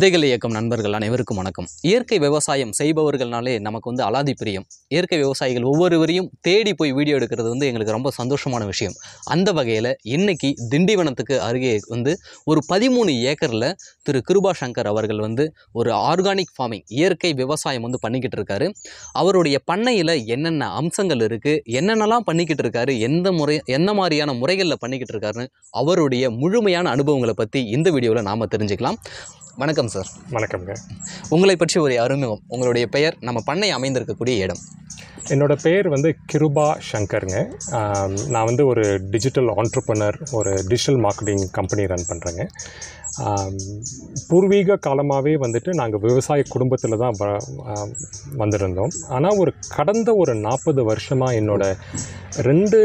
விதைகள் இயக்கம் நண்பர்கள் அனைவருக்கும் வணக்கம். இயற்கை விவசாயம் செய்பவர்கள்னாலே நமக்கு வந்து அலாதி பிரியம். இயற்கை விவசாயிகள் ஒவ்வொருவரையும் தேடி போய் வீடியோ எடுக்கிறது வந்து எங்களுக்கு ரொம்ப சந்தோஷமான விஷயம். அந்த வகையில் இன்னைக்கு திண்டிவனத்துக்கு அருகே வந்து ஒரு பதிமூணு ஏக்கரில் திரு கிருபா சங்கர் அவர்கள் வந்து ஒரு ஆர்கானிக் ஃபார்மிங் இயற்கை விவசாயம் வந்து பண்ணிக்கிட்டு இருக்காரு. அவருடைய பண்ணையில் என்னென்ன அம்சங்கள் இருக்குது என்னென்னலாம் பண்ணிக்கிட்டு இருக்காரு எந்த முறை என்ன மாதிரியான முறைகளில் பண்ணிக்கிட்டு இருக்காருன்னு அவருடைய முழுமையான அனுபவங்களை பற்றி இந்த வீடியோவில் நாம் தெரிஞ்சுக்கலாம். வணக்கம் சார். வணக்கம்ங்க. உங்களை பற்றி ஒரு அறிமுகம். உங்களுடைய பெயர் நம்ம பண்ணை அமைந்திருக்கக்கூடிய இடம். என்னோட பெயர் வந்து கிருபா சங்கருங்க. நான் வந்து ஒரு டிஜிட்டல் ஆண்டர்பனர் ஒரு டிஜிட்டல் மார்க்கெட்டிங் கம்பெனி ரன் பண்ணுறேங்க பூர்வீக காலமாகவே வந்துட்டு நாங்கள் விவசாய குடும்பத்தில் தான் வந்திருந்தோம். ஆனால் ஒரு கடந்த ஒரு நாற்பது வருஷமாக என்னோட ரெண்டு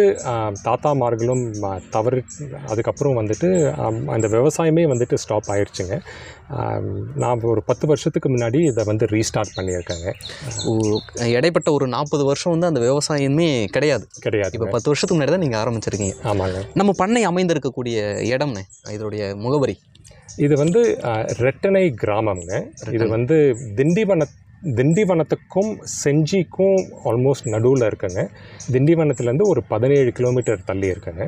தாத்தாமார்களும் தவறு அதுக்கப்புறம் வந்துட்டு அந்த விவசாயமே வந்துட்டு ஸ்டாப் ஆயிடுச்சுங்க நான் ஒரு பத்து வருஷத்துக்கு முன்னாடி இதை வந்து ரீஸ்டார்ட் பண்ணியிருக்கேங்க. இடைப்பட்ட ஒரு நாற்பது வருஷம் வந்து அந்த விவசாயமே கிடையாது. கிடையாது இப்போ பத்து வருஷத்துக்கு முன்னாடி தான் நீங்கள் ஆரம்பிச்சிருக்கீங்க. ஆமாங்க. நம்ம பண்ணை அமைந்திருக்கக்கூடிய இடம்னு இதோடைய முகவரி. இது வந்து ரெட்டனை கிராமம்ங்க. இது வந்து திண்டிவன திண்டிவனத்துக்கும் செஞ்சிக்கும் ஆல்மோஸ்ட் நடுவில் இருக்குங்க. திண்டிவனத்துலேருந்து ஒரு பதினேழு கிலோமீட்டர் தள்ளி இருக்குங்க.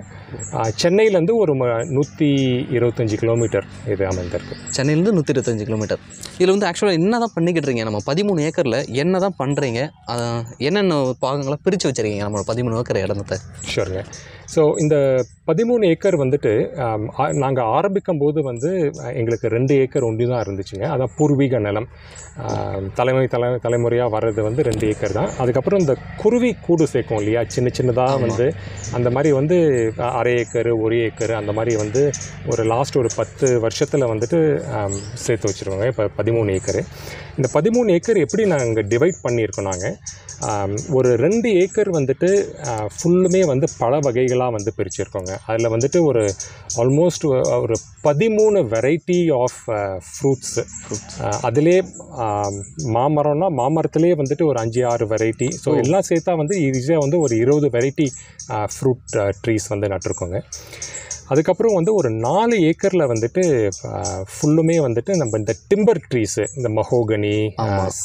சென்னையிலேருந்து ஒரு நூற்றி இருபத்தஞ்சி கிலோமீட்டர் இது அமைந்திருக்கு. சென்னையிலேருந்து நூற்றி இருபத்தஞ்சு கிலோமீட்டர். இதில் வந்து ஆக்சுவலாக என்ன தான் பண்ணிக்கிட்டு இருக்கீங்க நம்ம பதிமூணு ஏக்கரில் என்ன தான் பண்ணுறீங்க என்னென்ன பாகங்களை பிரித்து வச்சுருக்கீங்க? நம்ம பதிமூணு ஏக்கர் இடத்தை. ஷூருங்க. ஸோ இந்த பதிமூணு ஏக்கர் வந்துட்டு நாங்கள் ஆரம்பிக்கும் போது வந்து எங்களுக்கு ரெண்டு ஏக்கர் ஒண்டி தான் இருந்துச்சுங்க. அதான் பூர்வீக நிலம். தலைமை தலை தலைமுறையாக வர்றது வந்து ரெண்டு ஏக்கர் தான். அதுக்கப்புறம் இந்த குருவி கூடு சேர்க்கும் இல்லையா? சின்ன சின்னதாக. வந்து அந்த மாதிரி வந்து அரை ஏக்கர் ஒரு ஏக்கர் அந்த மாதிரி வந்து ஒரு லாஸ்ட் ஒரு பத்து வருஷத்தில் வந்துட்டு சேர்த்து வச்சுருவாங்க இப்போ பதிமூணு ஏக்கரு. இந்த பதிமூணு ஏக்கர் எப்படி நாங்கள் டிவைட் பண்ணியிருக்கோம் நாங்கள் ஒரு ரெண்டு ஏக்கர் வந்துட்டு ஃபுல்லுமே வந்து பழ வகைகளாக வந்து பிரிச்சிருக்கோங்க. அதில் வந்துட்டு ஒரு ஆல்மோஸ்ட் ஒரு பதிமூணு வெரைட்டி ஆஃப் ஃப்ரூட்ஸு அதிலே மாமரம்னா மாமரத்திலே வந்துட்டு ஒரு அஞ்சு ஆறு வெரைட்டி ஸோ. எல்லாம் சேர்த்தா வந்து ஈஸியாக வந்து ஒரு இருபது வெரைட்டி ஃப்ரூட் ட்ரீஸ் வந்து நட்டிருக்கோங்க. அதுக்கப்புறம் வந்து ஒரு நாலு ஏக்கரில் வந்துட்டு ஃபுல்லுமே வந்துட்டு நம்ம இந்த டிம்பர் ட்ரீஸு இந்த மஹோகனி.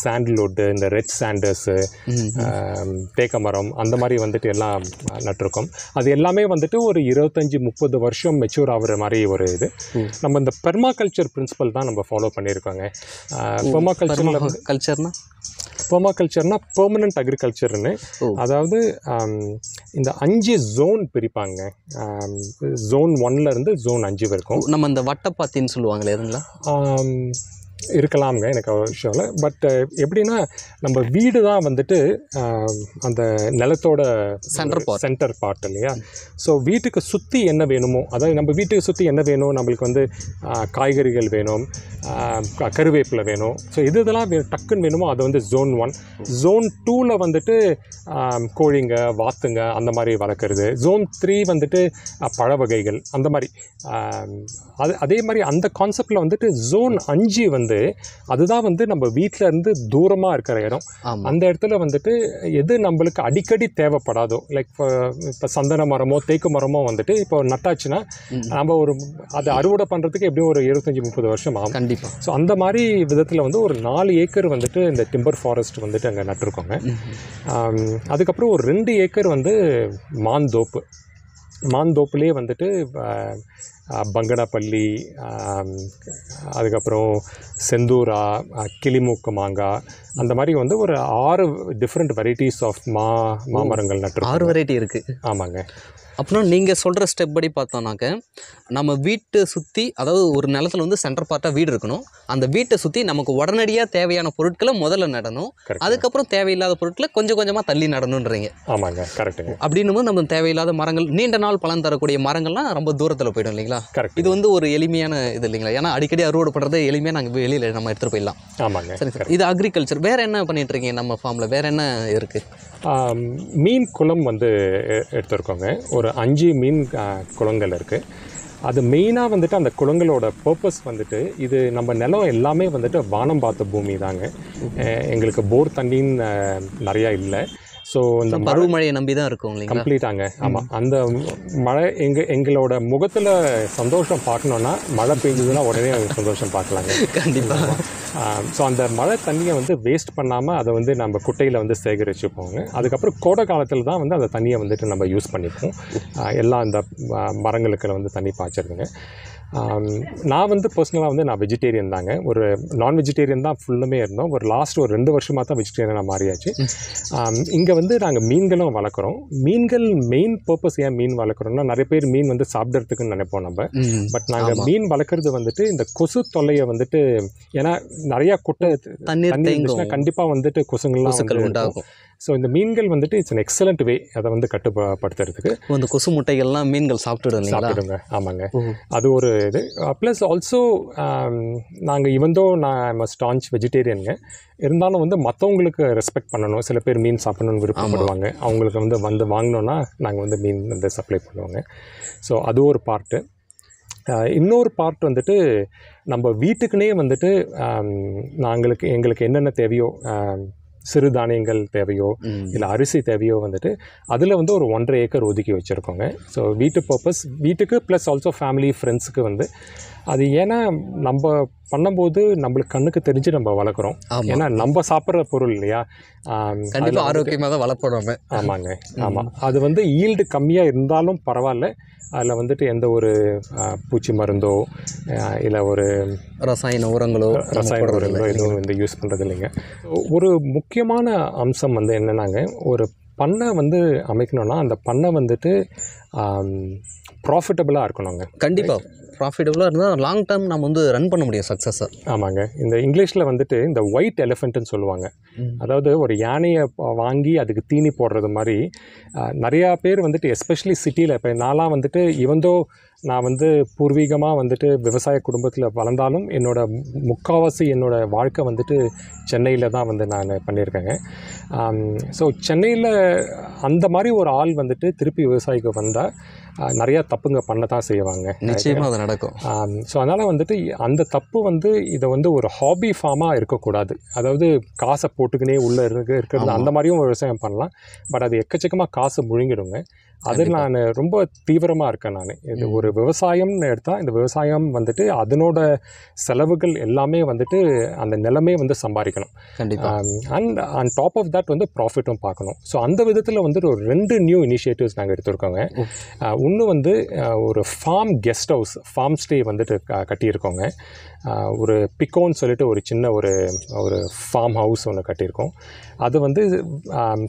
சாண்டில்வுட்டு இந்த ரெட் சாண்டர்ஸு தேக்க மரம் அந்த மாதிரி வந்துட்டு எல்லாம் நட்டிருக்கோம். அது எல்லாமே வந்துட்டு ஒரு இருபத்தஞ்சி முப்பது வருஷம் மெச்சூர் ஆகுற மாதிரி ஒரு இது. நம்ம இந்த பெர்மாகல்ச்சர் பிரின்சிபல் தான் நம்ம ஃபாலோ பண்ணியிருக்கோங்க. பெர்மாகல்ச்சரில் கல்ச்சர்னா பெர்மாகல்ச்சர்னா பெர்மனன்ட் அக்ரிகல்ச்சர்னு. அதாவது இந்த அஞ்சு ஜோன் பிரிப்பாங்க. ஜோன் ஒன்ல இருந்து ஜோன் அஞ்சு வரைக்கும். நம்ம இந்த வட்டப்பாத்தின்னு சொல்லுவாங்களே அதுங்களா? ஆம், இருக்கலாம்ங்க எனக்கு விஷயம் இல்லை. பட் எப்படின்னா நம்ம வீடு தான் வந்துட்டு அந்த நிலத்தோட Center part. சென்டர் பார்ட் இல்லையா? ஸோ வீட்டுக்கு சுற்றி என்ன வேணுமோ அதாவது நம்ம வீட்டுக்கு சுற்றி என்ன வேணும் நம்மளுக்கு வந்து காய்கறிகள் வேணும் கருவேப்பிலை வேணும். ஸோ இது இதெல்லாம் டக்குன்னு வேணுமோ அது வந்து ஜோன் ஒன் ஜோன் டூவில் வந்துட்டு கோழிங்க வாத்துங்க அந்த மாதிரி வளர்க்குறது. ஜோன் த்ரீ வந்துட்டு பழ வகைகள் அந்த மாதிரி. அது அதே மாதிரி அந்த கான்செப்டில் வந்துட்டு ஜோன் அஞ்சு வந்து அதுதான் வந்து நம்ம வீட்டில் இருந்து தூரமாக இருக்கிற இடம். அந்த இடத்துல வந்துட்டு எது நம்மளுக்கு அடிக்கடி தேவைப்படாதோ லைக் இப்போ சந்தன மரமோ தேக்கு மரமோ வந்துட்டு இப்போ நட்டாச்சுன்னா. நம்ம ஒரு அதை அறுவடை பண்ணுறதுக்கு எப்படியும் ஒரு இருபத்தஞ்சி முப்பது வருஷம் ஆகும். கண்டிப்பாக ஸோ அந்த மாதிரி விதத்தில் வந்து ஒரு நாலு ஏக்கர் வந்துட்டு இந்த டிம்பர் ஃபாரஸ்ட் வந்துட்டு அங்கே நட்டிருக்கோங்க. அதுக்கப்புறம் ஒரு ரெண்டு ஏக்கர் வந்து மாந்தோப்பு மாந்தோப்புலேயே வந்துட்டு பங்கடாப்பள்ளி அதுக்கப்புறம் செந்தூரா கிளிமூக்கு மாங்காய் அந்த மாதிரி வந்து ஒரு ஆறு டிஃப்ரெண்ட் வெரைட்டிஸ் ஆஃப் மா மாமரங்கள் நட்டிருக்கோம். ஆறு வெரைட்டி இருக்குது ஆமாங்க. அப்புறம் நீங்கள் சொல்கிற ஸ்டெப் படி பார்த்தோம்னாக்க நம்ம வீட்டை சுற்றி அதாவது ஒரு நிலத்துல வந்து சென்டர் பார்ட்டாக வீடு இருக்கணும். அந்த வீட்டை சுற்றி நமக்கு உடனடியாக தேவையான பொருட்களை முதல்ல நடணும். அதுக்கப்புறம் தேவையில்லாத பொருட்களை கொஞ்சம் கொஞ்சமாக தள்ளி நடணுன்றீங்க ஆமாங்க கரெக்டுங்க அப்படின்னும் போது நம்ம தேவையில்லாத மரங்கள் நீண்ட நாள் பலன் தரக்கூடிய மரங்கள்லாம் ரொம்ப தூரத்தில் போயிடும் இல்லைங்களா? கரெக்ட் இது வந்து ஒரு எளிமையான இது இல்லைங்களா? ஏன்னா அடிக்கடி அறுவடை பண்ணுறது எளிமையாக நாங்கள் வெளியில் நம்ம எடுத்துகிட்டு போயிடலாம். ஆமாங்க சரி சார். இது அக்ரிகல்ச்சர் வேறு என்ன பண்ணிட்டு இருக்கீங்க நம்ம ஃபார்மில் வேறு என்ன இருக்குது மீன் குளம் வந்து எடுத்துருக்கோங்க. ஒரு அஞ்சு மீன் குளங்கள் இருக்குது அது மெயினாக வந்துட்டு அந்த குளங்களோட பர்பஸ் வந்துட்டு இது நம்ம நிலம் எல்லாமே வந்துட்டு வானம் பார்த்த பூமி தாங்க. எங்களுக்கு போர் தண்ணின்னு நிறையா இல்லை. ஸோ இந்த மழை பருவமழையை நம்பி தான் இருக்கும் இல்லைங்களா? கம்ப்ளீட்டாங்க. ஆமாம் அந்த மழை எங்கள் எங்களோட முகத்தில் சந்தோஷம் பார்க்கணுன்னா மழை பெஞ்சதுன்னா உடனே சந்தோஷம் பார்க்கலாங்க. கண்டிப்பாக ஸோ அந்த மழை தண்ணியை வந்து வேஸ்ட் பண்ணாமல் அதை வந்து நம்ம குட்டையில் வந்து சேகரிச்சுப்போங்க அதுக்கப்புறம் கோடை காலத்தில் தான் வந்து அந்த தண்ணியை வந்துட்டு நம்ம யூஸ் பண்ணிப்போம். ஆஹ் எல்லா அந்த ம- மரங்களுக்கு வந்து தண்ணி பாய்ச்சிருதுங்க நான் வந்து பர்சனலாக வந்து நான் வெஜிடேரியன் தாங்க. ஒரு நான் வெஜிடேரியன் தான் ஃபுல்லுமே இருந்தோம். ஒரு லாஸ்ட் ஒரு ரெண்டு வருஷமாக தான் வெஜிடேரியனாக மாறியாச்சு. இங்கே வந்து நாங்கள் மீன்களும் வளர்க்குறோம். மீன்கள் மெயின் பர்பஸ் ஏன் மீன் வளர்க்குறோம்னா நிறைய பேர் மீன் வந்து சாப்பிட்றதுக்குன்னு நினைப்போம் நம்ம. பட் நாங்கள். மீன் வளர்க்குறது வந்துட்டு இந்த கொசு தொல்லையை வந்துட்டு ஏன்னா நிறையா குட்டை தண்ணி கண்டிப்பாக வந்துட்டு கொசுங்கள்லாம் வந்து உண்டாகும். ஸோ இந்த மீன்கள் வந்துட்டு இட்ஸ் an எக்ஸலண்ட் வே அதை வந்து கட்டுப்படுத்துறதுக்கு இந்த கொசு முட்டைகள்லாம் மீன்கள் சாப்பிட்டுடும் இல்லைங்களா? சாப்பிடுங்க ஆமாங்க. அது ஒரு இது. ப்ளஸ் ஆல்சோ நாங்கள் இவந்தோ நான் ஸ்டான்ச் வெஜிடேரியனுங்க இருந்தாலும் வந்து மற்றவங்களுக்கு ரெஸ்பெக்ட் பண்ணணும். சில பேர் மீன் சாப்பிடணும்னு விருப்பப்படுவாங்க. அவங்களுக்கு வந்து வந்து வாங்கினோன்னா நாங்கள் வந்து மீன் வந்து சப்ளை பண்ணுவோங்க. ஸோ அது ஒரு பார்ட்டு இன்னொரு பார்ட் வந்துட்டு நம்ம வீட்டுக்குனே வந்துட்டு நாங்களுக்கு எங்களுக்கு என்னென்ன தேவையோ சிறுதானியங்கள் தேவையோ. இல்லை அரிசி தேவையோ வந்துட்டு அதில் வந்து ஒரு ஒன்றரை ஏக்கர் ஒதுக்கி வச்சுருக்கோங்க ஸோ வீட்டு பர்பஸ் வீட்டுக்கு ப்ளஸ் ஆல்சோ ஃபேமிலி ஃப்ரெண்ட்ஸுக்கு வந்து அது ஏன்னா நம்ம பண்ணும்போது நம்மளுக்கு கண்ணுக்கு தெரிஞ்சு நம்ம வளர்க்குறோம். ஏன்னா நம்ம சாப்பிட்ற பொருள் இல்லையா? ஆம், கண்டிப்பா ஆரோக்கியமா தான் வளர்ப்போம் ஆமாங்க. ஆமாம் அது வந்து ஈல்டு கம்மியாக இருந்தாலும் பரவாயில்ல. அதில் வந்துட்டு எந்த ஒரு பூச்சி மருந்தோ இல்லை ஒரு ரசாயன உரங்களோ ரசாயன உரங்களோ. எதுவும் வந்து யூஸ் பண்ணுறது இல்லைங்க. ஒரு முக்கியமான அம்சம் வந்து என்னன்னாங்க ஒரு பண்ணை வந்து அமைக்கணும்னா அந்த பண்ணை வந்துட்டு ப்ராஃபிட்டபுளாக இருக்கணுங்க. கண்டிப்பா. ப்ராஃபிட்டபுளாக இருந்தால் லாங் டேர்ம் நம்ம வந்து ரன் பண்ண முடியும் சக்ஸஸை ஆமாங்க. இந்த இங்கிலீஷில் வந்துட்டு இந்த ஒயிட் எலிஃபெண்ட்டுன்னு சொல்லுவாங்க. அதாவது ஒரு யானையை வாங்கி அதுக்கு தீனி போடுறது மாதிரி நிறையா பேர் வந்துட்டு எஸ்பெஷலி சிட்டியில் இப்போ நான்லாம் வந்துட்டு இவந்தோ நான் வந்து பூர்வீகமாக வந்துட்டு விவசாய குடும்பத்தில் வளர்ந்தாலும் என்னோட மு- முக்காவாசி என்னோட வாழ்க்கை வந்துட்டு சென்னையில் தான் வந்து நான் பண்ணியிருக்கேங்க. ஸோ சென்னையில் அந்த மாதிரி ஒரு ஆள் வந்துட்டு திருப்பி விவசாயிக்கு வந்தால் நிறையா தப்புங்க பண்ண தான் செய்வாங்க. நிச்சயமா அது நடக்கும். ஸோ அதனால் வந்துட்டு அந்த தப்பு வந்து இதை வந்து ஒரு ஹாபி ஃபார்மாக இருக்கக்கூடாது. அதாவது காசை போட்டுக்கினே உள்ளே இருக்கு இருக்கிறது. அந்த மாதிரியும் விவசாயம் பண்ணலாம். பட் அது எக்கச்சக்கமாக காசு முழுங்கிடுங்க. அது. நான் ரொம்ப தீவிரமாக இருக்கேன் நான். இது ஒரு விவசாயம்னு எடுத்தால் இந்த விவசாயம் வந்துட்டு அதனோட செலவுகள் எல்லாமே வந்துட்டு அந்த நிலமே வந்து சம்பாதிக்கணும். And on top of that வந்து ப்ராஃபிட்டும் பார்க்கணும். ஸோ அந்த விதத்தில் வந்துட்டு ஒரு ரெண்டு நியூ இனிஷியேட்டிவ்ஸ் நாங்கள் எடுத்திருக்கோங்க. ஒன்று வந்து ஒரு farm guest house farm stay வந்துட்டு க- கட்டியிருக்கோங்க. ஒரு பிக்கோன்னு சொல்லிட்டு ஒரு சின்ன ஒரு ஒரு ஃபார்ம் ஹவுஸ் ஒன்று கட்டியிருக்கோம். அது வந்து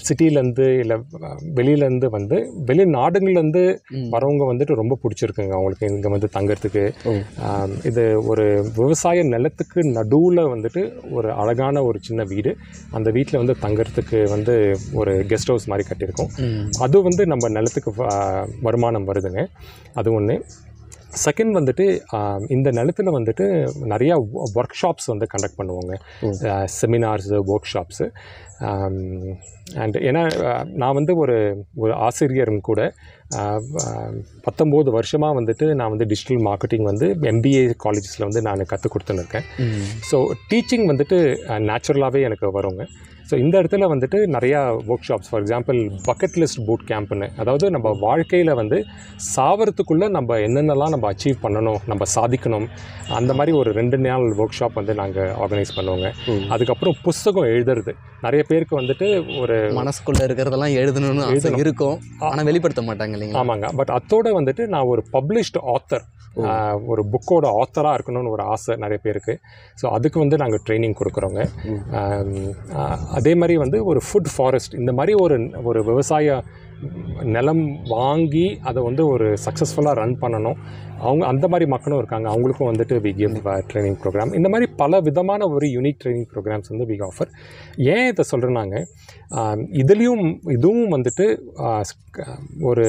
சிட்டிலேருந்து இல்லை வெளியிலேருந்து வந்து வெளிநாடுங்கள்லேருந்து. வரவங்க வந்துட்டு ரொம்ப பிடிச்சிருக்குங்க அவங்களுக்கு. இங்கே வந்து தங்குறதுக்கு. இது ஒரு விவசாய நிலத்துக்கு நடுவில் வந்துட்டு ஒரு அழகான ஒரு சின்ன வீடு. அந்த வீட்டில் வந்து தங்குறதுக்கு வந்து ஒரு கெஸ்ட் ஹவுஸ் மாதிரி கட்டியிருக்கோம். அது வந்து நம்ம நிலத்துக்கு வருமானம் வருதுங்க. அது ஒன்று செகண்ட் வந்துட்டு இந்த நிலத்தில் வந்துட்டு நிறையா ஒர்க் ஷாப்ஸ் வந்து கண்டக்ட் பண்ணுவோங்க. செமினார்ஸு ஒர்க் ஷாப்ஸு அண்ட் ஏன்னா நான் வந்து ஒரு ஒரு ஆசிரியரும் கூட பத்தொம்போது வருஷமாக வந்துட்டு நான் வந்து டிஜிட்டல் மார்க்கெட்டிங் வந்து எம்பிஏ காலேஜஸில் வந்து நான் கற்றுக் கொடுத்துன்னு இருக்கேன். ஸோ டீச்சிங் வந்துட்டு நேச்சுரலாகவே எனக்கு வருங்க ஸோ இந்த இடத்துல வந்துட்டு நிறையா workshops for example bucket list boot கேம்ப்னு அதாவது நம்ம வாழ்க்கையில் வந்து சாவறதுக்குள்ளே நம்ம என்னென்னலாம் நம்ம அச்சீவ் பண்ணணும் நம்ம சாதிக்கணும் அந்த மாதிரி ஒரு ரெண்டு நாள் ஒர்க் ஷாப் வந்து நாங்கள் ஆர்கனைஸ் பண்ணுவோங்க. அதுக்கப்புறம் புஸ்தகம் எழுதுறது. நிறைய பேருக்கு வந்துட்டு ஒரு மனசுக்குள்ள இருக்கிறதெல்லாம் எழுதணும்னு. இருக்கும். ஆனா வெளிப்படுத்த மாட்டாங்க இல்லைங்களா? ஆமாங்க. பட் அத்தோட வந்துட்டு நான் ஒரு பப்ளிஷ்டு ஆத்தர். ஒரு புக்கோட ஆத்தராக இருக்கணும்னு ஒரு ஆசை நிறைய பேருக்கு. ஸோ அதுக்கு வந்து நாங்கள் ட்ரைனிங் கொடுக்குறோங்க. அதே மாதிரி வந்து ஒரு ஃபுட் ஃபாரஸ்ட் இந்த மாதிரி ஒரு ஒரு விவசாய நிலம் வாங்கி அதை வந்து ஒரு சக்ஸஸ்ஃபுல்லாக ரன் பண்ணணும். அவங்க அந்த மாதிரி மக்களும் இருக்காங்க. அவங்களுக்கும் வந்துட்டு வி கிவ் ட்ரைனிங் ப்ரோக்ராம் இந்த மாதிரி பல விதமான ஒரு யூனிக் ட்ரைனிங் ப்ரோக்ராம்ஸ் வந்து வி ஆஃபர் ஏன் இதை சொல்கிறேன்னாங்க இதுலேயும் இதுவும் வந்துட்டு ஒரு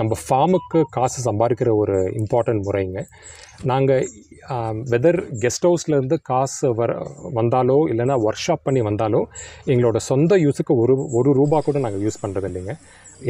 நம்ம ஃபார்முக்கு காசு சம்பாதிக்கிற ஒரு இம்பார்ட்டன்ட் முறைங்க. நாங்கள் வெதர் கெஸ்ட் ஹவுஸ்லேருந்து காசு வர வந்தாலோ இல்லைன்னா ஒர்க் ஷாப் பண்ணி வந்தாலோ எங்களோட சொந்த யூஸுக்கு ஒரு ஒரு ரூபா கூட நாங்கள் யூஸ் பண்ணுறது இல்லைங்க.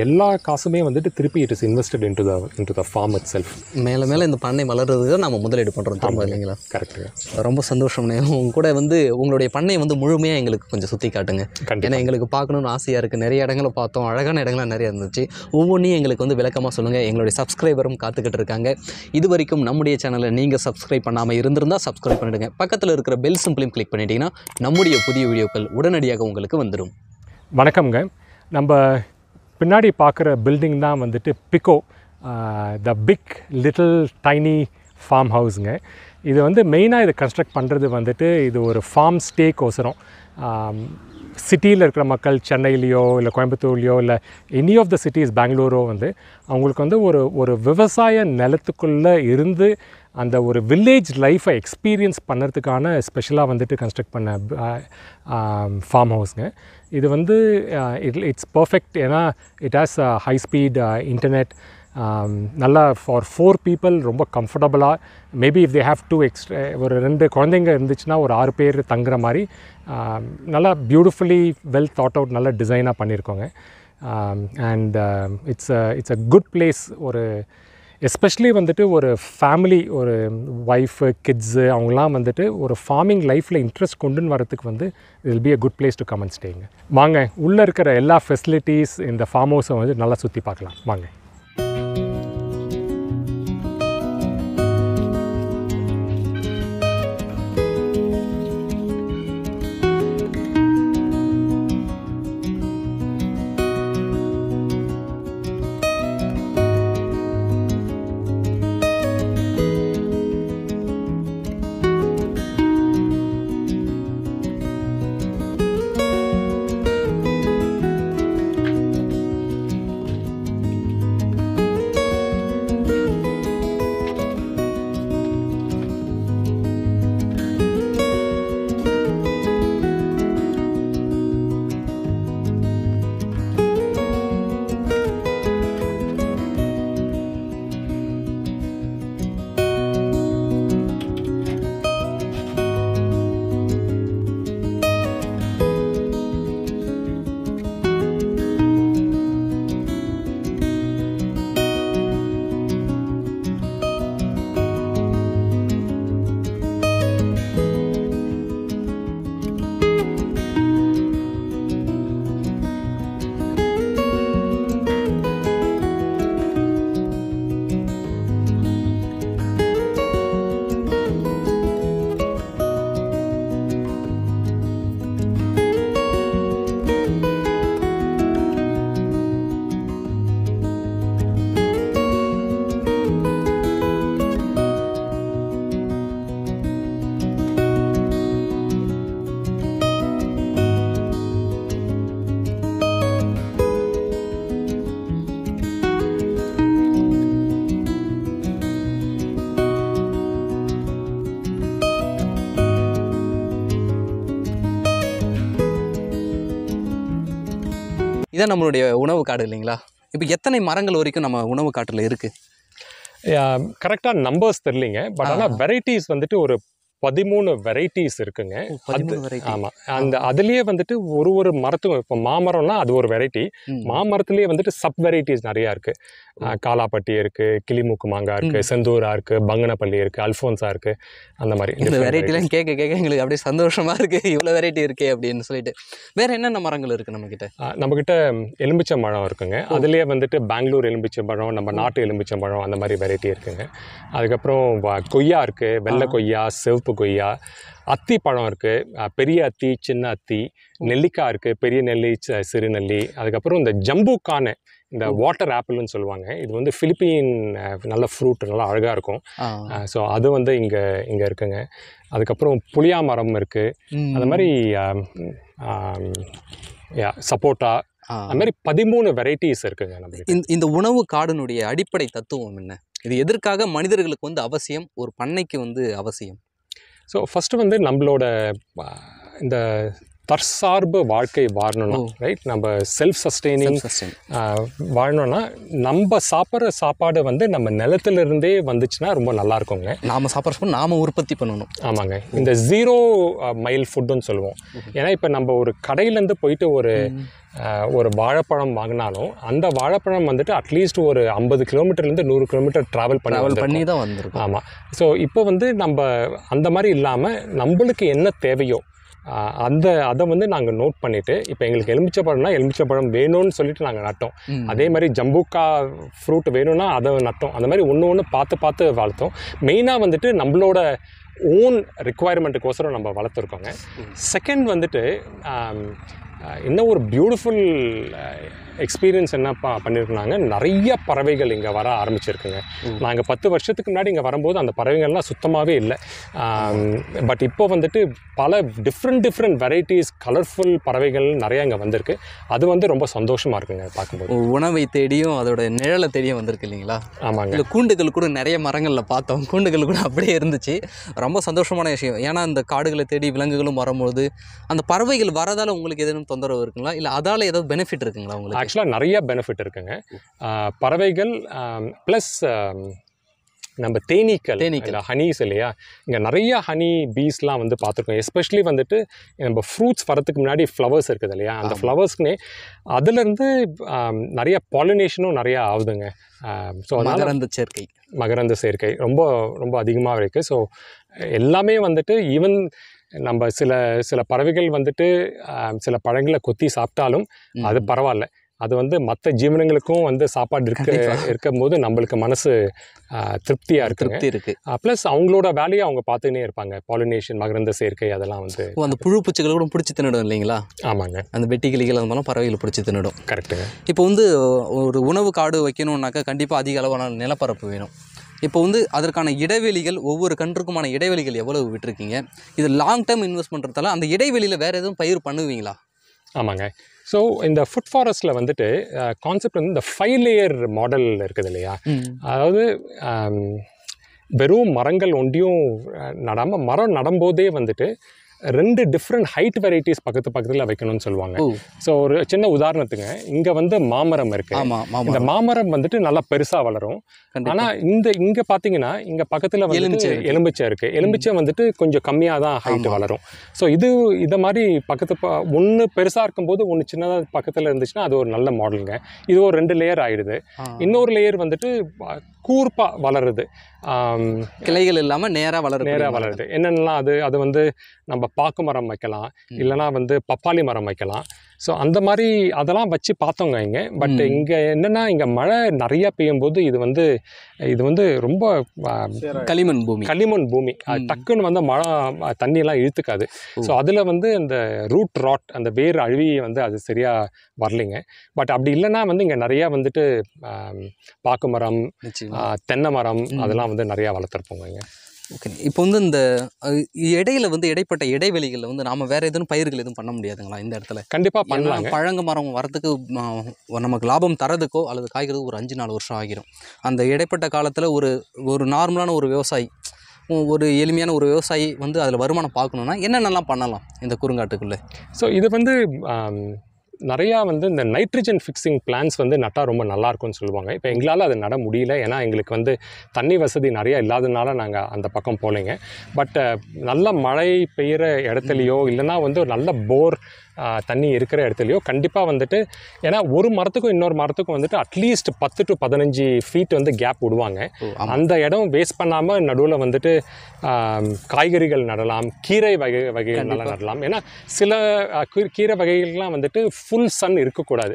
எல்லா காசுமே வந்துட்டு திருப்பி it is invested into the into the farm itself மேலே மேலே இந்த பண்ணை வளர்றதுக்கு நம்ம முதலீடு பண்ணுறோம் திரும்ப இல்லைங்களா? கரெக்டுங்க ரொம்ப சந்தோஷம்ண்ணே உங்க கூட வந்து உங்களுடைய பண்ணை வந்து முழுமையாக எங்களுக்கு கொஞ்சம் சுற்றி காட்டுங்க. ஏன்னா எங்களுக்கு பார்க்கணுன்னு ஆசையாக இருக்குது நிறைய இடங்களை பார்த்தோம். அழகான இடங்கள்லாம் நிறைய இருந்துச்சு. ஒவ்வொன்றையும் எங்களுக்கு வந்து விளக்கமாக சொல்லுங்கள் எங்களுடைய சப்ஸ்கிரைபரும் காத்துக்கிட்டு இருக்காங்க. இது வரைக்கும் நம்முடைய சேனலை நீங்கள் சப்ஸ்கிரைப் பண்ணாமல் இருந்திருந்தால் சப்ஸ்கிரைப் பண்ணிவிடுங்க பக்கத்தில் இருக்கிற பெல் சிம்பிளையும் கிளிக் பண்ணிட்டீங்கன்னா நம்முடைய புதிய வீடியோக்கள் உடனடியாக உங்களுக்கு வந்துடும் வணக்கம்ங்க. நம்ம பின்னாடி பார்க்குற பில்டிங் தான் வந்துட்டு because the big little tiny farm ஹவுஸுங்க இது வந்து மெயினாக இதை கன்ஸ்ட்ரக்ட் பண்ணுறது வந்துட்டு இது ஒரு ஃபார்ம் ஸ்டேக்கோசரம் சிட்டியில் இருக்கிற மக்கள் சென்னையிலையோ இல்லை கோயம்புத்தூர்லையோ இல்லை எனி ஆஃப் த சிட்டிஸ் பெங்களூரோ வந்து அவங்களுக்கு வந்து ஒரு ஒரு விவசாய நிலத்துக்குள்ளே இருந்து அந்த ஒரு வில்லேஜ் லைஃப்பை எக்ஸ்பீரியன்ஸ் பண்ணுறதுக்கான ஸ்பெஷலாக வந்துட்டு கன்ஸ்ட்ரக்ட் பண்ண ஃபார்ம் ஹவுஸ்ங்க இது வந்து இட் இட்ஸ் பர்ஃபெக்ட் ஏன்னா it has high speed internet நல்லா ஃபார் ஃபோர் பீப்புள் ரொம்ப கம்ஃபர்டபுளாக maybe if they have two extra ஒரு ரெண்டு குழந்தைங்க இருந்துச்சுன்னா ஒரு ஆறு பேர் தங்குற மாதிரி நல்லா பியூட்டிஃபுல்லி வெல் தாட் அவுட் நல்ல டிசைனாக பண்ணியிருக்கோங்க and it's it's a good place ஒரு எஸ்பெஷலி வந்துட்டு ஒரு ஃபேமிலி ஒரு ஒய்ஃபு கிட்ஸு அவங்களாம் வந்துட்டு ஒரு ஃபார்மிங் லைஃப்பில் இன்ட்ரெஸ்ட் கொண்டுன்னு வரதுக்கு வந்து will be a good place to come ஸ்டேங்க வாங்க உள்ளே இருக்கிற எல்லா ஃபெசிலிட்டிஸ் இந்த ஃபார்ம் ஹவுஸை வந்து நல்லா சுற்றி பார்க்கலாம். வாங்க. இதான் நம்மளுடைய உணவு காடு இல்லைங்களா? இப்போ எத்தனை மரங்கள் வரைக்கும் நம்ம உணவு காட்டில் இருக்குது கரெக்டாக நம்பர்ஸ் தெரிலிங்க பட் ஆனால் வெரைட்டிஸ் வந்துட்டு ஒரு பதிமூணு வெரைட்டிஸ் இருக்குங்க. ஆமாம் அந்த அதுலேயே வந்துட்டு ஒரு ஒரு மரத்தும் இப்போ மாமரம்னா அது ஒரு வெரைட்டி. மாமரத்துலேயே வந்துட்டு சப் வெரைட்டிஸ் நிறையா இருக்குது காலாப்பட்டி இருக்குது கிளிமூக்கு மாங்காய் இருக்குது செந்தூரா இருக்குது பங்கனப்பள்ளி இருக்குது அல்ஃபோன்ஸா இருக்குது அந்த மாதிரி. இந்த வெரைட்டிலாம் கேட்க கேட்க எங்களுக்கு அப்படியே சந்தோஷமா இருக்கு. இவ்வளோ வெரைட்டி இருக்கே அப்படின்னு சொல்லிட்டு. வேற என்னென்ன மரங்கள் இருக்கு நம்ம கிட்ட ஆ, நம்மக்கிட்ட எலும்பிச்சை மரம் இருக்குங்க அதுலேயே வந்துட்டு பெங்களூர் எலும்பிச்சை மரம் நம்ம நாட்டு எலும்பிச்சை மரம் அந்த மாதிரி வெரைட்டி இருக்குங்க. அதுக்கப்புறம் கொய்யா இருக்குது வெள்ளை கொய்யா சிவப்பு கொய்யா அத்தி பழம் இருக்குது பெரிய அத்தி சின்ன அத்தி நெல்லிக்காய் இருக்குது பெரிய நெல்லி சிறு நெல்லி அதுக்கப்புறம் இந்த ஜம்பூக்கான இந்த வாட்டர் ஆப்பிள்னு சொல்லுவாங்க. இது வந்து ஃபிலிப்பீன் நல்ல ஃப்ரூட் நல்லா அழகாக இருக்கும். ஸோ அது வந்து இங்கே இங்கே இருக்குங்க. அதுக்கப்புறம் புளியா மரம் இருக்குது. அந்த மாதிரி யா சப்போட்டா ஆ. அந்த மாதிரி பதிமூணு வெரைட்டிஸ் இருக்குங்க இந்த இந்த உணவு காடுனுடைய அடிப்படை தத்துவம் என்ன? இது எதற்காக மனிதர்களுக்கு வந்து அவசியம்? ஒரு பண்ணைக்கு வந்து அவசியம். ஸோ ஃபஸ்ட்டு வந்து நம்மளோட இந்த தற்சார்பு வாழ்க்கை வாழணும் ரைட் நம்ம செல்ஃப் சஸ்டெய்னிங். வாழணும்னா நம்ம சாப்பிட்ற சாப்பாடு வந்து நம்ம நிலத்துல இருந்தே வந்துச்சுன்னா ரொம்ப நல்லா இருக்குங்க நாம சாப்பிட்ற நாம உற்பத்தி பண்ணணும். ஆமாங்க. இந்த ஜீரோ மைல் ஃபுட்டுன்னு சொல்லுவோம். ஏன்னா இப்போ நம்ம ஒரு கடையிலேருந்து போயிட்டு ஒரு ஒரு வாழைப்பழம் வாங்கினாலும் அந்த வாழைப்பழம் வந்துட்டு அட்லீஸ்ட் ஒரு ஐம்பது கிலோமீட்டர்லேருந்து நூறு கிலோமீட்டர் ட்ராவல் பண்ணி. பண்ணி தான் வந்திருக்கும். ஆமாம் ஸோ இப்போ வந்து நம்ம அந்த மாதிரி இல்லாமல் நம்மளுக்கு என்ன தேவையோ அந்த அதை வந்து நாங்கள் நோட் பண்ணிவிட்டு இப்போ எங்களுக்கு எலுமிச்சப்பழம்னா எலுமிச்சப்பழம் வேணும்னு சொல்லிட்டு நாங்கள் நட்டோம். அதே மாதிரி ஜம்புக்கா ஃப்ரூட் வேணும்னா அதை நட்டோம். அந்த மாதிரி ஒன்று ஒன்று பார்த்து பார்த்து வளர்த்தோம். மெயினாக வந்துட்டு நம்மளோட ஓன் ரிக்குவயர்மெண்ட்டுக்கோசரம் நம்ம வளர்த்துருக்கோங்க. செகண்ட் வந்துட்டு இன்னும் ஒரு பியூட்டிஃபுல் எக்ஸ்பீரியன்ஸ் என்ன பா பண்ணியிருக்காங்க நிறைய பறவைகள் இங்கே வர ஆரம்பிச்சிருக்குங்க. நாங்கள் பத்து வருஷத்துக்கு முன்னாடி இங்கே வரும்போது அந்த பறவைகள்லாம் சுத்தமாகவே இல்லை. பட் இப்போ வந்துட்டு பல டிஃப்ரெண்ட் டிஃப்ரெண்ட் வெரைட்டிஸ் கலர்ஃபுல் பறவைகள் நிறையா இங்கே வந்திருக்கு. அது வந்து ரொம்ப சந்தோஷமாக இருக்குங்க பார்க்கும்போது. உணவை தேடியும் அதோட நிழலை தேடியும் வந்திருக்கு இல்லைங்களா? ஆமாங்க. இல்லை கூண்டுகள் கூட நிறைய மரங்களில் பார்த்தோம். கூண்டுகள் கூட அப்படியே இருந்துச்சு. ரொம்ப சந்தோஷமான விஷயம். ஏன்னா அந்த காடுகளை தேடி விலங்குகளும் வரும்போது அந்த பறவைகள் வரதால உங்களுக்கு எதுவும் தொந்தரவு இருக்குங்களா? இல்லை அதால ஏதாவது பெனிஃபிட் இருக்குங்களா உங்களுக்கு? ஆக்சுவலாக நிறைய பெனிஃபிட் இருக்குங்க. பறவைகள் ப்ளஸ் நம்ம தேனீக்கள் தேனீக்கள். ஹனீஸ் இல்லையா? இங்கே நிறைய ஹனி பீஸ்லாம் வந்து பார்த்துருக்கோம். எஸ்பெஷலி வந்துட்டு நம்ம ஃப்ரூட்ஸ் வரதுக்கு முன்னாடி ஃப்ளவர்ஸ் இருக்குது இல்லையா? அந்த ஆமா. ஃப்ளவர்ஸ்க்குனே அதுலேருந்து நிறைய பாலினேஷனும் நிறையா ஆகுதுங்க. ஸோ மகரந்த சேர்க்கை. மகரந்த சேர்க்கை ரொம்ப ரொம்ப அதிகமாக இருக்குது ஸோ எல்லாமே வந்துட்டு ஈவன் நம்ம சில சில பறவைகள் வந்துட்டு சில பழங்களை கொத்தி சாப்பிட்டாலும். அது பரவாயில்ல. அது வந்து மற்ற ஜீவனங்களுக்கும் வந்து சாப்பாடு இருக்க. இருக்கும் போது நம்மளுக்கு மனசு திருப்தியாக இருக்குங்க. திருப்தி இருக்கு. ப்ளஸ் அவங்களோட வேலையை அவங்க பார்த்துக்கினே இருப்பாங்க. பாலினேஷன் மகரந்த சேர்க்கை அதெல்லாம் வந்து. அந்த புழு பூச்சிகள் கூட பிடிச்சி தின்னுடும் இல்லைங்களா? ஆமாங்க. அந்த வெட்டி கிளிகள் அந்த மாதிரிலாம் பறவைகள் பிடிச்சி தின்னுடும். கரெக்டுங்க இப்போ வந்து ஒரு உணவு காடு வைக்கணும்னாக்கா கண்டிப்பாக அதிக அளவான நிலப்பரப்பு வேணும். இப்போ வந்து அதற்கான இடைவெளிகள் ஒவ்வொரு கன்றுக்குமான இடைவெளிகள் எவ்வளவு விட்டுருக்கீங்க? இது லாங் டேர்ம் இன்வெஸ்ட் பண்ணுறதால அந்த இடைவெளியில் வேறு எதுவும் பயிர் பண்ணுவீங்களா? ஆமாங்க. ஸோ இந்த ஃபுட் ஃபாரஸ்ட்டில் வந்துட்டு கான்செப்ட் வந்து இந்த ஃபைவ் லேயர் மாடல் இருக்குது இல்லையா? அதாவது வெறும் மரங்கள் ஒண்டியும் நடாமல் மரம் நடும்போதே வந்துட்டு ரெண்டு டிஃப்ரெண்ட் ஹைட் வெரைட்டிஸ் பக்கத்து பக்கத்தில் வைக்கணும்னு சொல்லுவாங்க. ஸோ ஒரு சின்ன உதாரணத்துக்கு இங்கே வந்து மாமரம் இருக்குது ஆமாம் இந்த மாமரம் வந்துட்டு நல்லா பெருசாக வளரும். ஆனால் இந்த இங்கே பார்த்தீங்கன்னா இங்கே பக்கத்தில் வந்து எலுமிச்சை இருக்கு. எலுமிச்சை வந்துட்டு கொஞ்சம் கம்மியாக தான் ஹைட். வளரும். ஸோ இது இதை மாதிரி பக்கத்து ஒன்று பெருசாக இருக்கும்போது ஒன்று சின்னதாக பக்கத்தில் இருந்துச்சுன்னா அது ஒரு நல்ல மாடலுங்க இது ஒரு ரெண்டு லேயர் ஆயிடுது. இன்னொரு லேயர் வந்துட்டு அஹ், கூர்ப்பா வளருது. கிளைகள் இல்லாமல் நேராக வளர நேரா வளருது. என்னென்னலாம் அது அது வந்து நம்ம பாக்கு மரம் வைக்கலாம். ம். இல்லைன்னா வந்து பப்பாளி மரம் வைக்கலாம். ஸோ அந்த மாதிரி அதெல்லாம் வச்சு பார்த்தோங்க இங்கே பட். இங்கே என்னென்னா இங்கே மழை நிறையா பெய்யும் போது இது வந்து இது வந்து ரொம்ப களிமண் பூமி களிமண் பூமி. டக்குன்னு வந்து மழை தண்ணியெல்லாம் இழுத்துக்காது. ஸோ அதில் வந்து அந்த ரூட் ராட் அந்த வேர் அழுவி வந்து அது சரியாக வரலைங்க பட் அப்படி இல்லைன்னா வந்து இங்கே நிறையா வந்துட்டு பாக்கு மரம் தென்னை மரம். அதெல்லாம் வந்து நிறையா வளர்த்துருப்போங்க இங்கே ஓகே. இப்போ வந்து இந்த இடையில வந்து இடைப்பட்ட இடைவெளிகளில் வந்து நாம வேற எதுவும் பயிர்கள் எதுவும் பண்ண முடியாதுங்களா இந்த இடத்துல? கண்டிப்பாக பண்ணலாங்க. பழங்க மரம் வரதுக்கு ம, நமக்கு லாபம் தரதுக்கோ அல்லது காய்கிறதுக்கு ஒரு அஞ்சு நாலு வருஷம் ஆகிரும். அந்த இடைப்பட்ட காலத்தில் ஒரு ஒரு நார்மலான ஒரு விவசாயி ஒரு எளிமையான ஒரு விவசாயி வந்து அதில் வருமானம் பார்க்கணுன்னா என்னென்னலாம் பண்ணலாம் இந்த குறுங்காட்டுக்குள்ளே? ஸோ இது வந்து நிறையா வந்து இந்த நைட்ரஜன் ஃபிக்ஸிங் பிளான்ஸ் வந்து நட்டால் ரொம்ப நல்லா இருக்கும்னு சொல்லுவாங்க. இப்போ எங்களால் அது நட முடியல. ஏன்னா எங்களுக்கு வந்து தண்ணி வசதி நிறையா இல்லாதனால நாங்கள் அந்த பக்கம் போகலைங்க பட் நல்ல மழை பெய்கிற இடத்துலையோ இல்லைன்னா வந்து நல்ல போர் தண்ணி இருக்கிற இடத்துலையோ கண்டிப்பாக வந்துட்டு ஏன்னா ஒரு மரத்துக்கும் இன்னொரு மரத்துக்கும் வந்துட்டு அட்லீஸ்ட் பத்து டு பதினஞ்சு ஃபீட் வந்து கேப் விடுவாங்க. அந்த இடம் வேஸ்ட் பண்ணாமல் நடுவில் வந்துட்டு காய்கறிகள் நடலாம் கீரை வகை வகைகள் நல்லா. நடலாம். ஏன்னா சில கீரை வகைகள்லாம் வந்துட்டு ஃபுல் சன் இருக்கக்கூடாது.